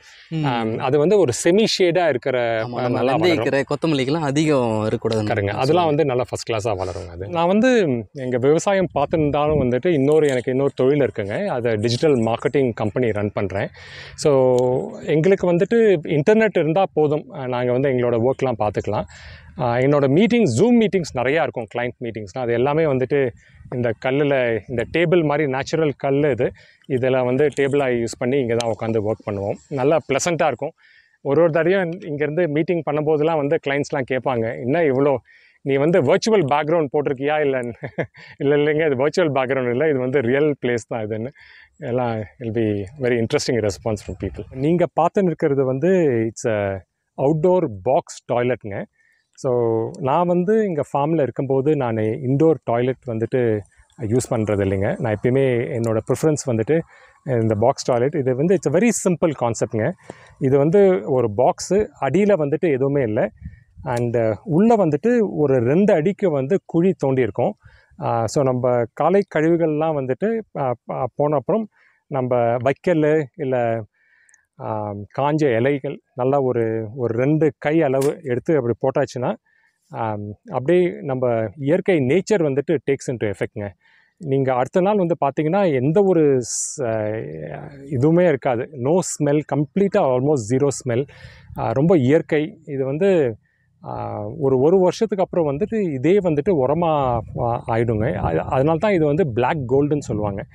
அது வந்து ஒரு செமி ஷேடாக இருக்கிற நல்லா வளரும். வெந்தயக்கீரை கொத்தமல்லிக்கெல்லாம் அதிகம் இருக்கக்கூடாது கருங்க அதெல்லாம் வந்து நல்லா ஃபஸ்ட் கிளாஸாக வளருங்க அது. நான் வந்து எங்கள் விவசாயம் பார்த்துருந்தாலும் வந்துட்டு இன்னொரு எனக்கு இன்னொரு தொழில் இருக்குங்க. அதை டிஜிட்டல் மார்க்கெட்டிங் கம்பெனி ரன் பண்ணுறேன் ஸோ எங்களுக்கு வந்துட்டு இன்டர்நெட் இருந்தால் போதும். நாங்கள் வந்து எங்களோட ஒர்க்லாம் பார்த்துக்கலாம் என்னோடய என்னோட மீட்டிங்ஸ் ஜூம் மீட்டிங்ஸ் நிறையா இருக்கும் கிளைண்ட் மீட்டிங்ஸ்னால் அது எல்லாமே வந்துட்டு இந்த கல்லில் இந்த டேபிள் மாதிரி நேச்சுரல் கல் இது. இதில் வந்து டேபிளாக யூஸ் பண்ணி இங்கே தான் உட்காந்து ஒர்க் பண்ணுவோம். நல்லா ப்ளசண்ட்டாக இருக்கும். ஒரு ஒரு தடையும் இங்கேருந்து மீட்டிங் பண்ணும்போதெல்லாம் வந்து கிளைண்ட்ஸ்லாம் கேட்பாங்க என்ன இவ்வளோ நீ வந்து வர்ச்சுவல் பேக்ரவுண்ட் போட்டிருக்கியா? இல்லை இல்லை இல்லைங்க இது வர்ச்சுவல் பேக்ரவுண்ட் இல்லை இது வந்து ரியல் பிளேஸ் தான் இதுன்னு. எல்லாம் will be very interesting response from people நீங்கள் பார்த்துன்னு இருக்கிறது வந்து இட்ஸ் அ அவுட்டோர் பாக்ஸ் டாய்லெட்டுங்க ஸோ நான் வந்து இங்கே ஃபார்மில் இருக்கும்போது நான் இன்டோர் டாய்லெட் வந்துட்டு யூஸ் பண்ணுறது இல்லைங்க. நான் எப்பயுமே என்னோடய ப்ரிஃபரன்ஸ் வந்துட்டு இந்த பாக்ஸ் டாய்லெட் இது வந்து இட்ஸ் வெரி சிம்பிள் கான்செப்ட்ங்க இது வந்து ஒரு பாக்ஸு அடியில் வந்துட்டு எதுவுமே இல்லை. அண்டு உள்ளே வந்துட்டு ஒரு ரெண்டு அடிக்கு வந்து குழி தோண்டியிருக்கோம். ஸோ நம்ம காலை கழிவுகள்லாம் வந்துட்டு போன அப்புறம் நம்ம வைக்கல் இல்லை காஞ்ச இலைகள் நல்லா ஒரு ஒரு ரெண்டு கை அளவு எடுத்து அப்படி போட்டாச்சுன்னா அப்படியே நம்ம இயற்கை நேச்சர் வந்துட்டு டேக்ஸ் இன்டு எஃபெக்ட்ங்க நீங்கள் அடுத்த நாள் வந்து பார்த்தீங்கன்னா எந்த ஒரு இதுவுமே இருக்காது. நோ ஸ்மெல் கம்ப்ளீட்டாக ஆல்மோஸ்ட் ஜீரோ ஸ்மெல் ரொம்ப இயற்கை. இது வந்து ஒரு ஒரு வருஷத்துக்கு அப்புறம் வந்துட்டு இதே வந்துட்டு உரமாக ஆயிடுங்க. அது- அதனால தான் இது வந்து பிளாக் கோல்டுன்னு சொல்லுவாங்க.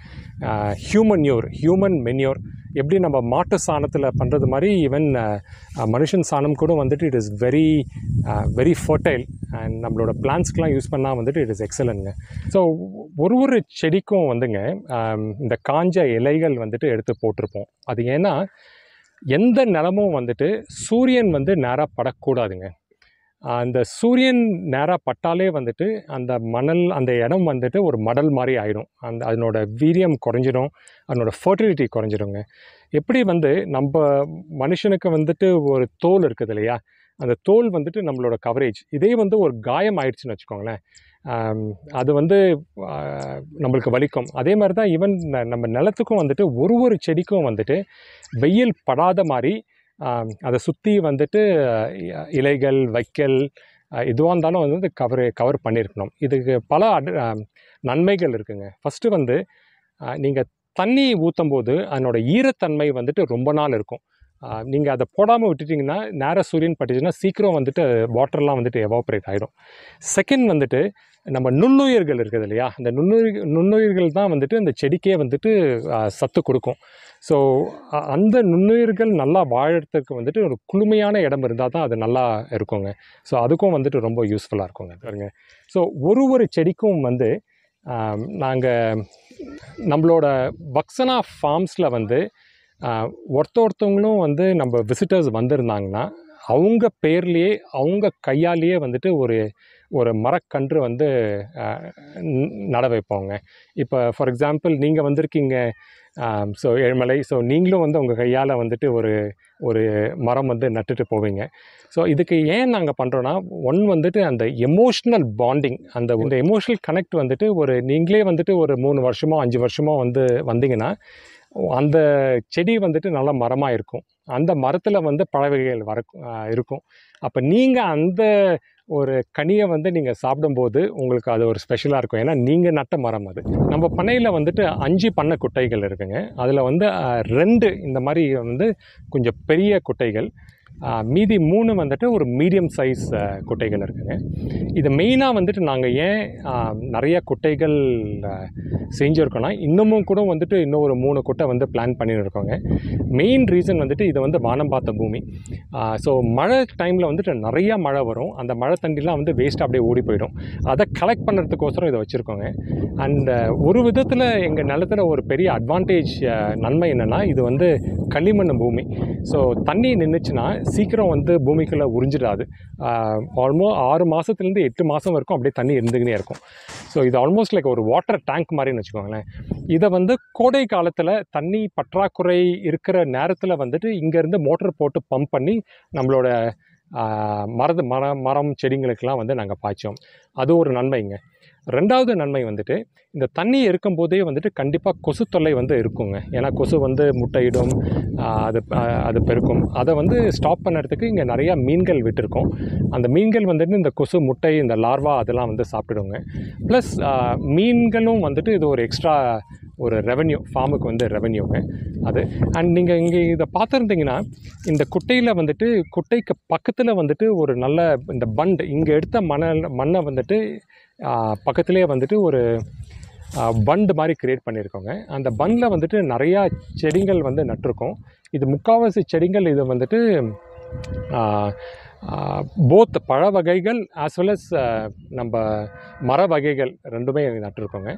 ஹியூமன்யூர் ஹியூமன் மென்யூர் எப்படி நம்ம மாட்டு சாணத்தில் பண்ணுறது மாதிரி ஈவன் மனுஷன் சாணம் கூட வந்துட்டு it is very very fertile and நம்மளோட பிளான்ஸ்க்கெலாம் யூஸ் பண்ணால் வந்துட்டு இட் இஸ் எக்ஸலன்ங்க ஸோ ஒரு ஒரு செடிக்கும் வந்துங்க இந்த காஞ்ச இலைகள் வந்துட்டு எடுத்து போட்டிருப்போம். அது ஏன்னா எந்த நிலமும் வந்துட்டு சூரியன் வந்து நேராக படக்கூடாதுங்க. அந்த சூரியன் நேராக பட்டாலே வந்துட்டு அந்த மணல் அந்த இடம் வந்துட்டு ஒரு மடல் மாதிரி ஆயிடும். அந்த அதனோட வீரியம் குறைஞ்சிடும். அதனோட ஃபர்டிலிட்டி குறைஞ்சிடுங்க. எப்படி வந்து நம்ம மனுஷனுக்கு வந்துட்டு ஒரு தோல் இருக்குது இல்லையா? அந்த தோல் வந்துட்டு நம்மளோட கவரேஜ் இதே வந்து ஒரு காயம் ஆயிடுச்சுன்னு வச்சுக்கோங்களேன். அது வந்து நம்மளுக்கு வலிக்கும். அதே மாதிரி தான் ஈவன் நம்ம நிலத்துக்கும் வந்துட்டு ஒரு ஒரு செடிக்கும் வந்துட்டு வெயில் படாத மாதிரி அதை சுற்றி வந்துட்டு இலைகள் வைக்கல் எதுவாக இருந்தாலும் வந்து கவர் கவர் பண்ணியிருக்கணும் இதுக்கு பல அட் நன்மைகள் இருக்குங்க. ஃபஸ்ட்டு வந்து நீங்கள் தண்ணி ஊற்றும் போது அதனோட ஈரத்தன்மை வந்துட்டு ரொம்ப நாள் இருக்கும். நீங்கள் அதை போடாமல் விட்டுட்டிங்கன்னா நேர சூரியன் பட்டுச்சுன்னா சீக்கிரம் வந்துட்டு வாட்டர்லாம் வந்துட்டு எவாப்ரேட் ஆகிடும் செகண்ட் வந்துட்டு நம்ம நுண்ணுயிர்கள் இருக்குது இல்லையா? அந்த நுண்ணுயிர் நுண்ணுயிர்கள் தான் வந்துட்டு அந்த செடிக்கே வந்துட்டு சத்து கொடுக்கும். ஸோ அந்த நுண்ணுயிர்கள் நல்லா வாழறதுக்கு வந்துட்டு ஒரு குளுமையான இடம் இருந்தால் தான் அது நல்லா இருக்குங்க. ஸோ அதுக்கும் வந்துட்டு ரொம்ப யூஸ்ஃபுல்லாக இருக்குங்க. பாருங்க. ஸோ ஒரு ஒரு செடிக்கும் வந்து நாங்கள் நம்மளோட வக்சனா ஃபார்ம்ஸில் வந்து ஒருத்த ஒருத்தவங்களும் வந்து நம்ம விசிட்டர்ஸ் வந்திருந்தாங்கன்னா அவங்க பேர்லேயே அவங்க கையாலேயே வந்துட்டு ஒரு ஒரு மரக்கன்று வந்து நட வைப்போங்க. இப்போ ஃபார் எக்ஸாம்பிள் நீங்கள் வந்திருக்கீங்க ஸோ ஏழுமலை ஸோ நீங்களும் வந்து உங்கள் கையால் வந்துட்டு ஒரு ஒரு மரம் வந்து நட்டுட்டு போவீங்க. ஸோ இதுக்கு ஏன் நாங்கள் பண்ணுறோன்னா ஒன் வந்துட்டு அந்த எமோஷ்னல் பாண்டிங் அந்த இந்த எமோஷனல் கனெக்ட் வந்துட்டு ஒரு நீங்களே வந்துட்டு ஒரு மூணு வருஷமோ அஞ்சு வருஷமோ வந்து வந்தீங்கன்னா அந்த செடி வந்துட்டு நல்ல மரமாக இருக்கும். அந்த மரத்தில் வந்து பழவகைகள் வர இருக்கும். அப்போ நீங்கள் அந்த ஒரு கனியை வந்து நீங்கள் சாப்பிடும்போது உங்களுக்கு அது ஒரு ஸ்பெஷலாக இருக்கும். ஏன்னா நீங்கள் நட்ட மரம் அது. நம்ம பண்ணையில் வந்துட்டு அஞ்சு பண்ணை குட்டைகள் இருக்குங்க. அதில் வந்து ரெண்டு இந்த மாதிரி வந்து கொஞ்சம் பெரிய குட்டைகள். மீதி மூணு வந்துட்டு ஒரு மீடியம் சைஸ் குட்டைகள் இருக்குங்க. இது மெயினாக வந்துட்டு நாங்கள் ஏன் நிறையா நிறைய குட்டைகள் செஞ்சுருக்கோன்னா இன்னமும் கூட வந்துட்டு இன்னும் ஒரு மூணு குட்டை வந்து பிளான் பண்ணியிருக்கோங்க இருக்கோங்க மெயின் ரீசன் வந்துட்டு இது வந்து வானம் பார்த்த பூமி. ஸோ மழை டைமில் வந்துட்டு நிறையா மழை வரும். அந்த மழை தண்ணிலாம் வந்து வேஸ்ட்டாக அப்படியே ஓடி போயிடும். அதை கலெக்ட் பண்ணுறதுக்கோசரம் இதை வச்சுருக்கோங்க. அண்ட் ஒரு விதத்தில் எங்கள் நிலத்துல ஒரு பெரிய அட்வான்டேஜ் நன்மை என்னென்னா இது வந்து களிமண் பூமி. ஸோ தண்ணி நின்றுச்சுன்னா சீக்கிரம் வந்து பூமிக்குள்ளே உறிஞ்சிடாது. ஆல்மோ ஆறு மாதத்துலேருந்து எட்டு மாதம் வரைக்கும் அப்படியே தண்ணி இருந்துக்கினே இருக்கும். ஸோ இது ஆல்மோஸ்ட் லைக் ஒரு வாட்டர் டேங்க் மாதிரின்னு வச்சுக்கோங்களேன். இதை வந்து கோடை காலத்தில் தண்ணி பற்றாக்குறை இருக்கிற நேரத்தில் வந்துட்டு இங்கேருந்து மோட்டர் போட்டு பம்ப் பண்ணி நம்மளோட மரது மரம் மரம் செடிங்களுக்கெல்லாம் வந்து நாங்கள் பாய்ச்சோம். அது ஒரு நன்மைங்க. ரெண்டாவது நன்மை வந்துட்டு இந்த தண்ணி இருக்கும்போதே வந்துட்டு கண்டிப்பாக கொசு தொல்லை வந்து இருக்குங்க. ஏன்னா கொசு வந்து முட்டையிடும் அது அது பெருக்கும். அதை வந்து ஸ்டாப் பண்ணுறதுக்கு இங்கே நிறையா மீன்கள் விட்டுருக்கோம். அந்த மீன்கள் வந்துட்டு இந்த கொசு முட்டை இந்த லார்வா அதெல்லாம் வந்து சாப்பிட்டுடுங்க ப்ளஸ் மீன்களும் வந்துட்டு இது ஒரு எக்ஸ்ட்ரா ஒரு ரெவன்யூ ஃபார்முக்கு வந்து ரெவன்யூங்க அது. அண்ட் நீங்கள் இங்கே இதை பார்த்துருந்தீங்கன்னா இந்த குட்டையில் வந்துட்டு குட்டைக்கு பக்கத்தில் வந்துட்டு ஒரு நல்ல இந்த பண்ட் இங்கே எடுத்த மணல் மண்ணை வந்துட்டு பக்கத்துலேயே வந்துட்டு ஒரு பண்ட் மாதிரி க்ரியேட் பண்ணியிருக்கோங்க. அந்த பண்டில் வந்துட்டு நிறையா செடிகள் வந்து நட்டிருக்கோம். இது முக்கால்வாசி செடிகள் இது வந்துட்டு போத் பழ வகைகள் ஆஸ் வெல் அஸ் நம்ம மர வகைகள் ரெண்டுமே நட்டிருக்கோங்க.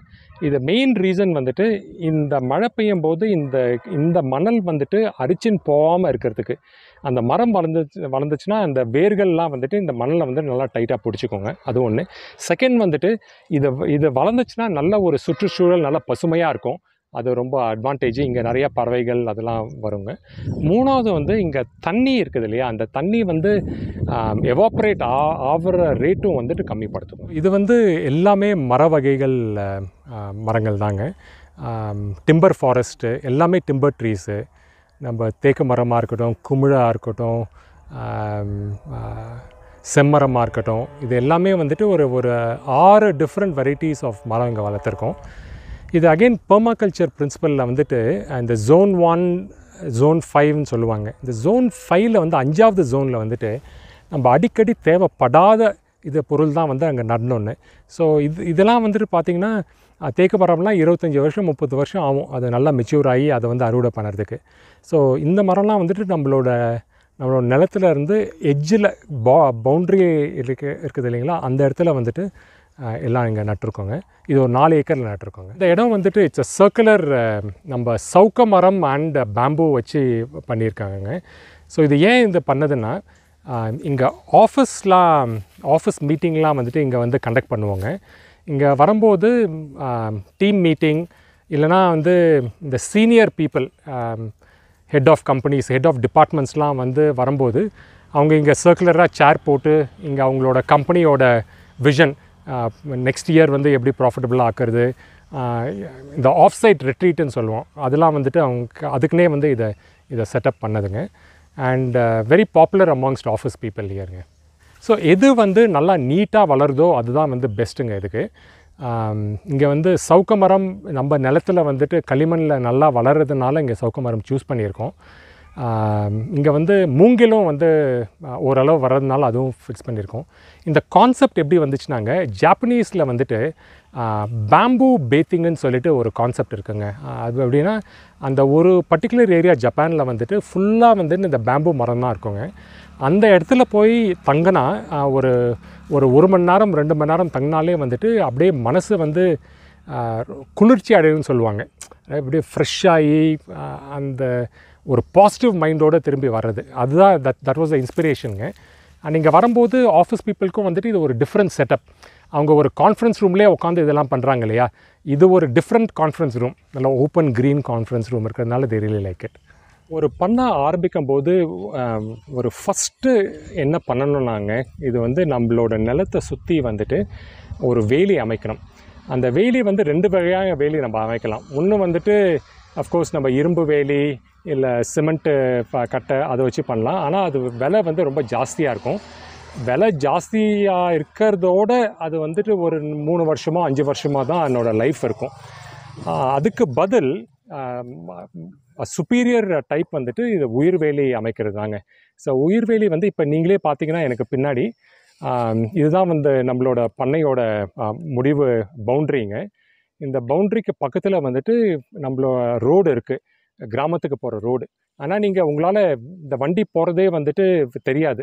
இது மெயின் ரீசன் வந்துட்டு இந்த மழை பெய்யும் போது இந்த இந்த மணல் வந்துட்டு அரிச்சின்னு போகாமல் இருக்கிறதுக்கு. அந்த மரம் வளர்ந்துச்சு வளர்ந்துச்சுன்னா அந்த வேர்கள்லாம் வந்துட்டு இந்த மண்ணில் வந்து நல்லா டைட்டாக பிடிச்சிக்கோங்க. அது ஒன்று செகண்ட் வந்துட்டு இதை இது வளர்ந்துச்சுன்னா நல்ல ஒரு சுற்றுச்சூழல் நல்லா பசுமையாக இருக்கும். அது ரொம்ப அட்வான்டேஜ் இங்கே நிறைய பறவைகள் அதெல்லாம் வருங்க. மூணாவது வந்து இங்கே தண்ணி இருக்குது இல்லையா? அந்த தண்ணி வந்து எவாப்ரேட் ஆ ஆகிற ரேட்டும் வந்துட்டு கம்மிப்படுத்தும். இது வந்து எல்லாமே மர வகைகள் மரங்கள் தாங்க. டிம்பர் ஃபாரஸ்ட்டு எல்லாமே டிம்பர் ட்ரீஸு நம்ம தேக்கு மரமாக இருக்கட்டும் குமிழாக இருக்கட்டும் செம்மரமாக இருக்கட்டும் இது எல்லாமே வந்துட்டு ஒரு ஒரு ஆறு டிஃப்ரெண்ட் வெரைட்டிஸ் ஆஃப் மரம் இங்கே வளர்த்துருக்கோம். இது அகைன் பெர்மாகல்ச்சர் பிரின்சிபலில் வந்துட்டு இந்த ஜோன் ஒன் ஜோன் ஃபைவ்னு சொல்லுவாங்க. இந்த ஜோன் ஃபைவ்ல வந்து அஞ்சாவது ஜோனில் வந்துட்டு நம்ம அடிக்கடி தேவைப்படாத இது பொருள் தான் வந்து அங்கே நடணுன்னு ஸோ இது இதெல்லாம் வந்துட்டு பார்த்திங்கன்னா தேக்கு மரம்லாம் இருபத்தஞ்சி வருஷம் முப்பது வருஷம் ஆகும். அது நல்லா மெச்சூர் ஆகி அதை வந்து அறுவடை பண்ணுறதுக்கு. ஸோ இந்த மரம்லாம் வந்துட்டு நம்மளோட நம்மளோட நிலத்துல இருந்து எட்ஜில் பா பவுண்ட்ரி இருக்க இருக்குது இல்லைங்களா? அந்த இடத்துல வந்துட்டு எல்லாம் இங்கே நட்டிருக்கோங்க. இது ஒரு நாலு ஏக்கரில் நட்டிருக்கோங்க. இந்த இடம் வந்துட்டு இட்ஸ் அ சர்க்குலர் நம்ம சவுக்க மரம் அண்ட் பேம்பு வச்சு பண்ணியிருக்காங்கங்க. ஸோ இது ஏன் இது பண்ணதுன்னா இங்கே ஆஃபீஸ்லாம் ஆஃபீஸ் மீட்டிங்லாம் வந்துட்டு இங்கே வந்து கண்டக்ட் பண்ணுவோங்க. இங்கே வரும்போது டீம் மீட்டிங் இல்லைனா வந்து இந்த senior people head of companies head of டிபார்ட்மெண்ட்ஸ்லாம் வந்து வரும்போது அவங்க இங்கே சர்க்குலராக சேர் போட்டு இங்கே அவங்களோட கம்பெனியோட விஷன் நெக்ஸ்ட் இயர் வந்து எப்படி ப்ராஃபிட்டபுளாக ஆக்குறது இந்த ஆஃப் சைட் ரெட்ரீட்டுன்னு சொல்லுவோம். அதெல்லாம் வந்துட்டு அவங்க அதுக்குன்னே வந்து இதை இதை setup பண்ணதுங்க. And very popular amongst office people இயருங்க so எது வந்து நல்லா நீட்டாக வளருதோ அதுதான் வந்து பெஸ்ட்டுங்க இதுக்கு. இங்கே வந்து சவுக்க மரம் நம்ம நிலத்துல வந்துட்டு களிமண்ணில் நல்லா வளர்கிறதுனால இங்கே சவுக்க மரம் சூஸ் பண்ணியிருக்கோம். இங்கே வந்து மூங்கிலும் வந்து ஓரளவு வர்றதுனால அதுவும் ஃபிக்ஸ் பண்ணியிருக்கோம். இந்த கான்செப்ட் எப்படி வந்துச்சுனாங்க ஜாப்பனீஸில் வந்துட்டு பேம்பூ பேத்திங்குன்னு சொல்லிட்டு ஒரு கான்செப்ட் இருக்குங்க. அது எப்படின்னா அந்த ஒரு பர்டிகுலர் ஏரியா ஜப்பானில் வந்துட்டு ஃபுல்லாக வந்துட்டு இந்த பேம்பூ மரம் தான் இருக்குங்க. அந்த இடத்துல போய் தங்கினா ஒரு ஒரு ஒரு மணி நேரம் ரெண்டு மணி நேரம் தங்கினாலே வந்துட்டு அப்படியே மனசு வந்து குளிர்ச்சி அடையும்னு சொல்லுவாங்க. அப்படியே ஃப்ரெஷ்ஷாகி அந்த ஒரு பாசிட்டிவ் மைண்டோடு திரும்பி வர்றது. அதுதான் தட் தட் வாஸ் த இன்ஸ்பிரேஷனுங்க அண்ட் இங்கே வரும்போது ஆஃபீஸ் பீப்புளுக்கும் வந்துட்டு இது ஒரு டிஃப்ரெண்ட் செட்டப் அவங்க ஒரு கான்ஃபரன்ஸ் ரூம்லேயே உட்காந்து இதெல்லாம் பண்ணுறாங்க இல்லையா? இது ஒரு டிஃப்ரெண்ட் கான்ஃபரன்ஸ் ரூம் நல்லா ஓப்பன் க்ரீன் கான்ஃபரன்ஸ் ரூம் இருக்கிறதுனால தெரியல லைக் இட் ஒரு பண்ண ஆரம்பிக்கும் போது ஒரு ஃபஸ்ட்டு என்ன பண்ணணுன்னாங்க இது வந்து நம்மளோட நிலத்தை சுற்றி வந்துட்டு ஒரு வேலி அமைக்கணும். அந்த வேலி வந்து ரெண்டு வகையாக வேலி நம்ம அமைக்கலாம். ஒன்று வந்துட்டு அஃப்கோர்ஸ் நம்ம இரும்பு வேலி இல்லை சிமெண்ட்டு கட்டை அதை வச்சு பண்ணலாம். ஆனால் அது விலை வந்து ரொம்ப ஜாஸ்தியாக இருக்கும். விலை ஜாஸ்தியாக இருக்கிறதோட அது வந்துட்டு ஒரு மூணு வருஷமோ அஞ்சு வருஷமாக தான் என்னோடய லைஃப் இருக்கும். அதுக்கு பதில் சுப்பீரியர் டைப் வந்துட்டு இது உயிர்வேலி அமைக்கிறது தாங்க ஸோ உயிர்வேலி வந்து இப்போ நீங்களே பார்த்தீங்கன்னா எனக்கு பின்னாடி இதுதான் வந்து நம்மளோட பண்ணையோட முடிவு பவுண்ட்ரிங்க. இந்த பவுண்ட்ரிக்கு பக்கத்தில் வந்துட்டு நம்மளோட ரோடு இருக்குது கிராமத்துக்கு போகிற ரோடு. ஆனால் நீங்கள் உங்களால் இந்த வண்டி போகிறதே வந்துட்டு தெரியாது.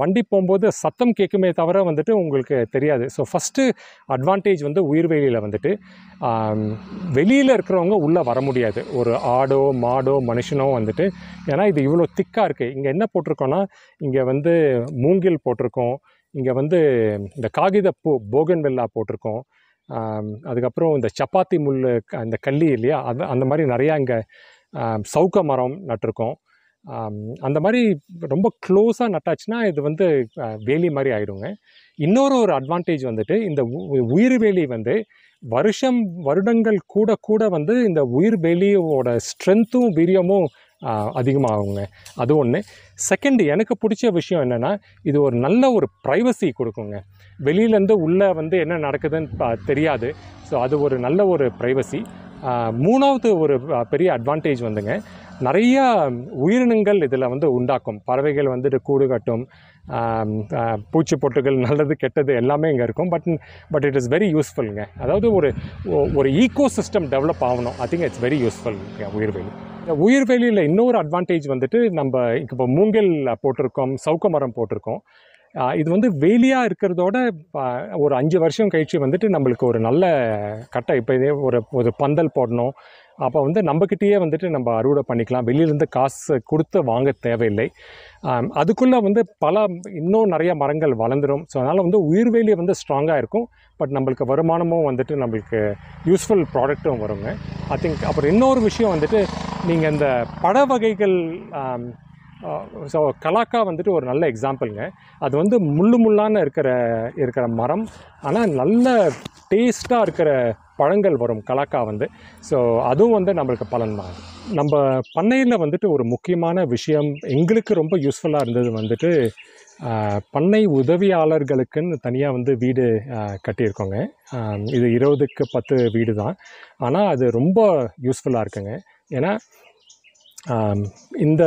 வண்டி போகும்போது சத்தம் கேட்குமே தவிர வந்துட்டு உங்களுக்கு தெரியாது. ஸோ ஃபஸ்ட்டு அட்வான்டேஜ் வந்து உயிர்வேலியில் வந்துட்டு வெளியில் இருக்கிறவங்க உள்ளே வர முடியாது. ஒரு ஆடோ மாடோ மனுஷனோ வந்துட்டு. ஏன்னா இது இவ்வளோ திக்காக இருக்குது இங்கே என்ன போட்டிருக்கோன்னா இங்கே வந்து மூங்கில் போட்டிருக்கோம். இங்கே வந்து இந்த காகித பூ போகன்வெல்லா போட்டிருக்கோம். அதுக்கப்புறம் இந்த சப்பாத்தி முள் அந்த இந்த கள்ளி இல்லையா? அது அந்த மாதிரி நிறையா இங்கே சவுக்க மரம் நட்டிருக்கோம். அந்த மாதிரி ரொம்ப க்ளோஸாக நட்டாச்சுன்னா இது வந்து வேலி மாதிரி ஆயிடுங்க. இன்னொரு ஒரு அட்வான்டேஜ் வந்துட்டு இந்த உ- உயிர் வேலி வந்து வருஷம் வருடங்கள் கூட கூட வந்து இந்த உயிர் வேலியோட ஸ்ட்ரென்த்தும் வீரியமும் அதிகமாகுங்க. அது ஒன்று செகண்ட் எனக்கு பிடிச்ச விஷயம் என்னென்னா இது ஒரு நல்ல ஒரு ப்ரைவசி கொடுக்குங்க. வெளியிலேருந்து உள்ளே வந்து என்ன நடக்குதுன்னு தெரியாது. ஸோ அது ஒரு நல்ல ஒரு ப்ரைவசி மூணாவது ஒரு பெரிய அட்வான்டேஜ் வந்துங்க. நிறையா உயிரினங்கள் இதில் வந்து உண்டாக்கும். பறவைகள் வந்துட்டு கூடு கட்டும் பூச்சி பொட்டுகள் நல்லது கெட்டது எல்லாமே இங்கே இருக்கும். But but it is very யூஸ்ஃபுல்ங்க. அதாவது ஒரு ஒரு ஈகோ சிஸ்டம் டெவலப் ஆகணும். I think it's very useful உயிர்வேலி இந்த உயிர்வேலியில் இன்னொரு அட்வான்டேஜ் வந்துட்டு நம்ம இப்போ மூங்கில் போட்டிருக்கோம் சவுக்க மரம் போட்டிருக்கோம். இது வந்து வேலியாக இருக்கிறதோட ஒரு அஞ்சு வருஷம் கழிச்சு வந்துட்டு நம்மளுக்கு ஒரு நல்ல கட்டை. இப்போ இதே ஒரு ஒரு பந்தல் போடணும். அப்போ வந்து நம்மக்கிட்டேயே வந்துட்டு நம்ம அறுவடை பண்ணிக்கலாம். வெளியிலேருந்து காசு கொடுத்து வாங்க தேவையில்லை. அதுக்குள்ளே வந்து பல இன்னும் நிறைய மரங்கள் வளர்ந்துடும் ஸோ அதனால் வந்து உயிர்வேலி வந்து ஸ்ட்ராங்காக இருக்கும். பட் நம்மளுக்கு வருமானமும் வந்துட்டு நம்மளுக்கு யூஸ்ஃபுல் ப்ராடக்ட்டும் வருங்க. ஐ திங்க் அப்புறம் இன்னொரு விஷயம் வந்துட்டு நீங்கள் இந்த பழ வகைகள் ஸோ கலாக்கா வந்துட்டு ஒரு நல்ல எக்ஸாம்பிளுங்க அது வந்து முள்ளு முள்ளான இருக்கிற இருக்கிற மரம். ஆனால் நல்ல டேஸ்ட்டாக இருக்கிற பழங்கள் வரும் கலாக்கா வந்து. ஸோ அதுவும் வந்து நம்மளுக்கு பலன் தான் நம்ம பண்ணையில் வந்துட்டு ஒரு முக்கியமான விஷயம் எங்களுக்கு ரொம்ப யூஸ்ஃபுல்லாக இருந்தது வந்துட்டு பண்ணை உதவியாளர்களுக்குன்னு தனியாக வந்து வீடு கட்டியிருக்கோங்க. இது இருபதுக்கு பத்து வீடு தான் ஆனால் அது ரொம்ப யூஸ்ஃபுல்லாக இருக்குங்க. ஏன்னா இந்த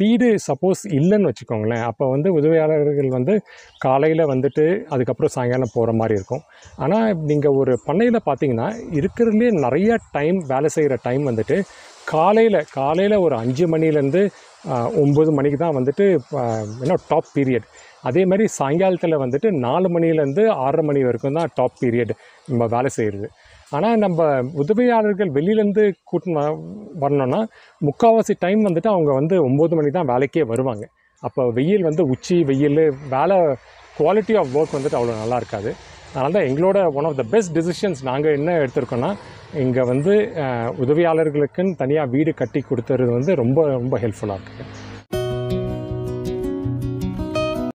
வீடு சப்போஸ் இல்லைன்னு வச்சுக்கோங்களேன். அப்போ வந்து உதவியாளர்கள் வந்து காலையில் வந்துட்டு அதுக்கப்புறம் சாயங்காலம் போகிற மாதிரி இருக்கும். ஆனால் நீங்கள் ஒரு பண்ணையில் பார்த்தீங்கன்னா இருக்கிறதுலே நிறைய டைம் வேலை செய்கிற டைம் வந்துட்டு காலையில் காலையில் ஒரு அஞ்சு மணிலேருந்து ஒம்பது மணிக்கு தான் வந்துட்டு என்ன டாப் பீரியட் அதே மாதிரி சாயங்காலத்தில் வந்துட்டு நாலு மணிலேருந்து ஆறரை மணி வரைக்கும் தான் டாப் பீரியட் நம்ம வேலை செய்கிறது ஆனால் நம்ம உதவியாளர்கள் வெளியிலேருந்து கூட்டின்னு வ- வரணும்னா முக்கால்வாசி டைம் வந்துட்டு அவங்க வந்து ஒம்பது மணி தான் வேலைக்கே வருவாங்க. அப்போ வெயில் வந்து உச்சி வெயில் வேலை குவாலிட்டி ஆஃப் ஒர்க் வந்துட்டு அவ்வளோ நல்லா இருக்காது. அதனால தான் எங்களோட one of the best decisions நாங்கள் என்ன எடுத்திருக்கோன்னா இங்கே வந்து உதவியாளர்களுக்குன்னு தனியாக வீடு கட்டி கொடுத்துறது வந்து ரொம்ப ரொம்ப ஹெல்ப்ஃபுல்லாக இருக்குது